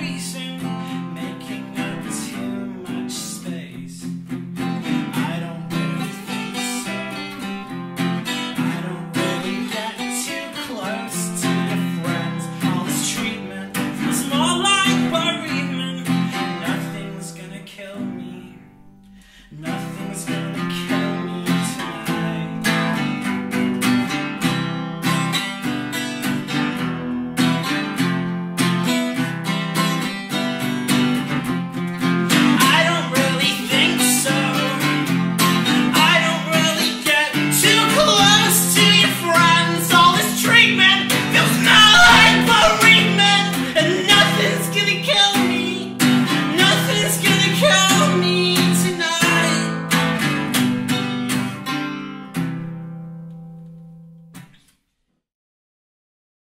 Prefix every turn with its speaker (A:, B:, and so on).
A: Please.